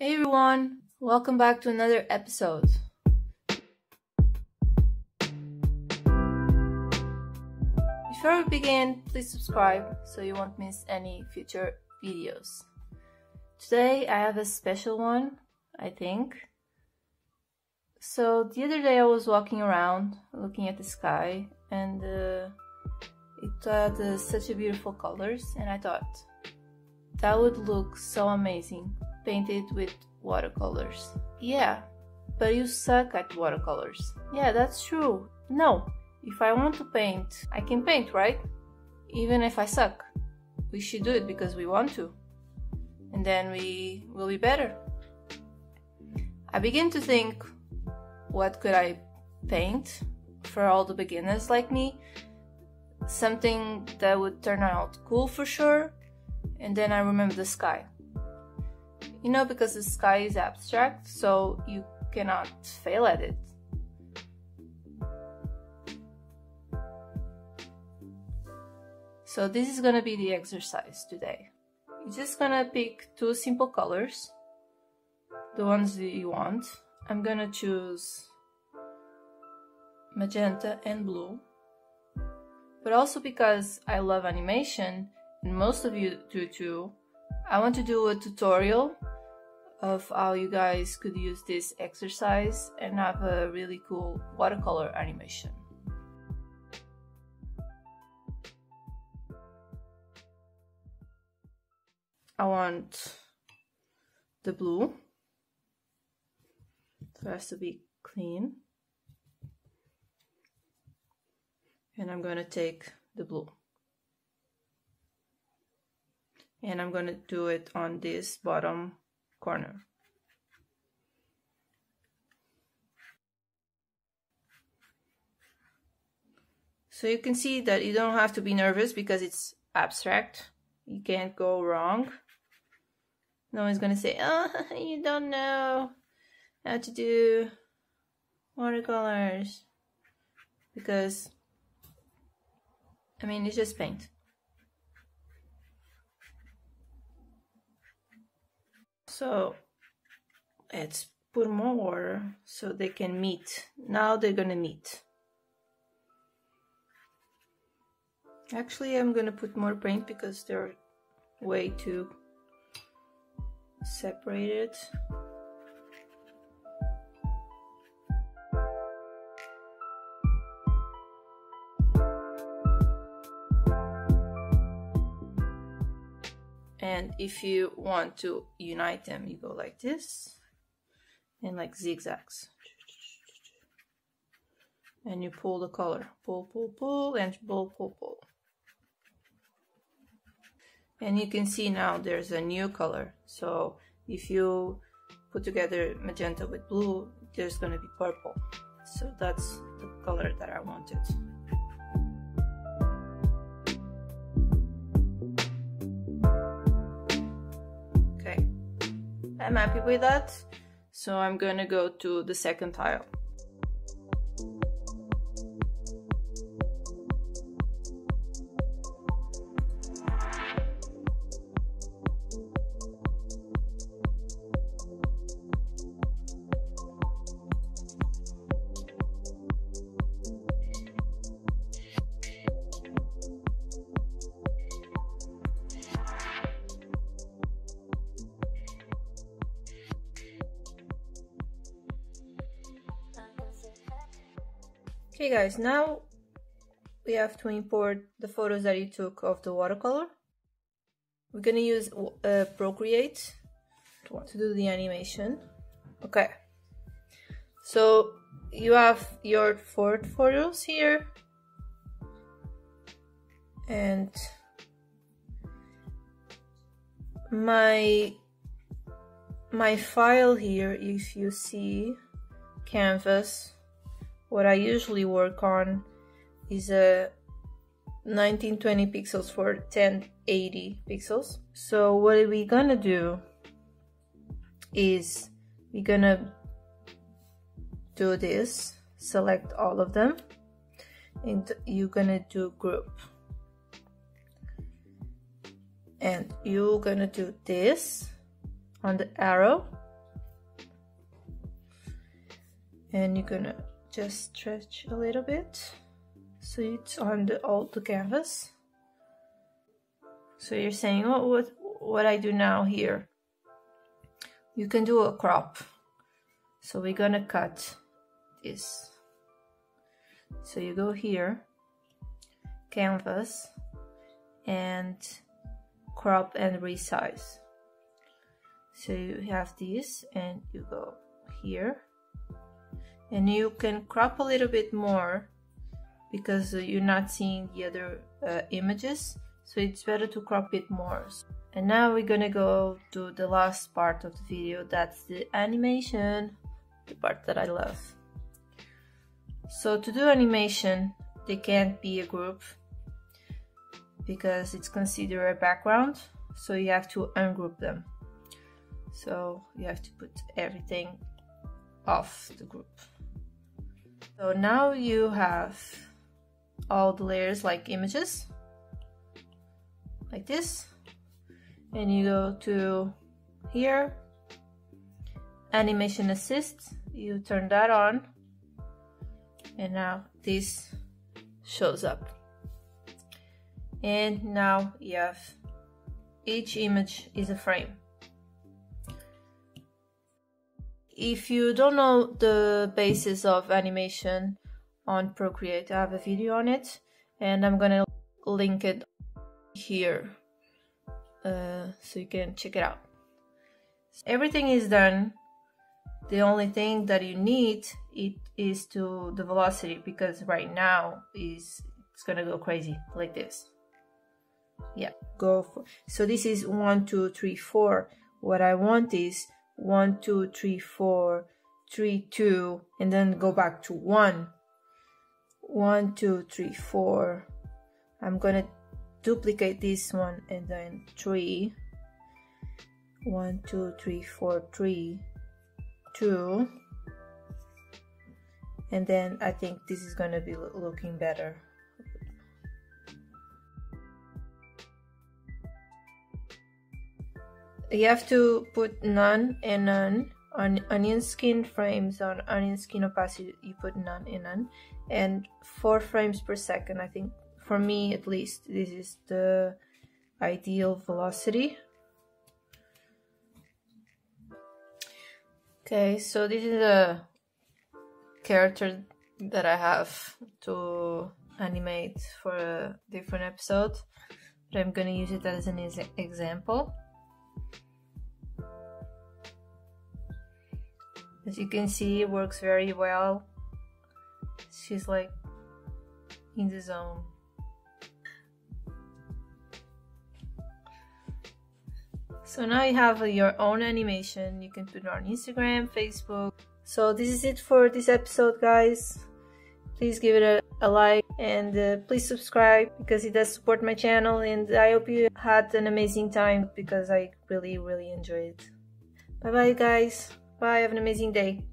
Hey everyone, welcome back to another episode. Before we begin, please subscribe so you won't miss any future videos. Today I have a special one, I think. So the other day I was walking around looking at the sky and uh, it had uh, such a beautiful colors and I thought that would look so amazing painted with watercolors. Yeah, but you suck at watercolors. Yeah, that's true. No, if I want to paint, I can paint, right? Even if I suck. We should do it because we want to. And then we will be better. I begin to think what could I paint for all the beginners like me? Something that would turn out cool for sure. And then I remember the sky. You know, because the sky is abstract, so you cannot fail at it. So this is gonna be the exercise today. You're just gonna pick two simple colors, the ones that you want. I'm gonna choose magenta and blue. But also because I love animation, and most of you do too, I want to do a tutorial of how you guys could use this exercise and have a really cool watercolor animation. I want the blue. Has to be clean. And I'm going to take the blue. And I'm going to do it on this bottom corner. So you can see that you don't have to be nervous because it's abstract. You can't go wrong. No one's gonna say, oh, you don't know how to do watercolors. Because, I mean, it's just paint. So, let's put more water so they can meet. Now they're gonna meet. Actually, I'm gonna put more paint because they're way too separated. And if you want to unite them, you go like this and like zigzags. And you pull the color. Pull, pull, pull, and pull, pull, pull. And you can see now there's a new color. So if you put together magenta with blue, there's going to be purple. So that's the color that I wanted. Okay, I'm happy with that. So I'm to go to the second tile. Okay guys, now we have to import the photos that you took of the watercolor. We're gonna use uh, Procreate to do the animation. Okay, so you have your four photos here and my my file here if you see canvas what I usually work on is uh, a 1920 pixels for 1080 pixels. So what we're gonna do is we're gonna do this, select all of them, and you're gonna do group. And you're gonna do this on the arrow and you're gonna just stretch a little bit. So it's on the all the canvas. So you're saying oh what what I do now here? You can do a crop. So we're gonna cut this. So you go here canvas and crop and resize. So you have this and you go here and you can crop a little bit more because you're not seeing the other uh, images. So it's better to crop it more. And now we're gonna go to the last part of the video. That's the animation the part that I love. So to do animation they can't be a group because it's considered a background. So you have to ungroup them. So you have to put everything off the group so now you have all the layers like images like this. And you go to here animation assist. You turn that on. And now this shows up. And now you have each image is a frame if you don't know the basis of animation on Procreate, I have a video on it and I'm gonna link it here uh, so you can check it out. Everything is done. The only thing that you need it is to the velocity because right now is it's gonna go crazy like this. Yeah, go for so this is one, two, three, four. What I want is one, two, three, four, three, two, and then go back to one. One, two, three, four. I'm gonna duplicate this one and then three. One, two, three, four, three, two. And then I think this is gonna be looking better. You have to put none and none on onion skin frames on onion skin opacity. You put none and none and four frames per second. I think for me at least this is the ideal velocity. Okay so this is a character that i have to animate for a different episode but i'm gonna use it as an example As you can see, it works very well. She's like in the zone. So now you have your own animation. You can put it on Instagram, Facebook. So this is it for this episode, guys. Please give it a, a like and uh, please subscribe because it does support my channel. And I hope you had an amazing time because I really, really enjoyed it. Bye bye, guys. Bye. Have an amazing day.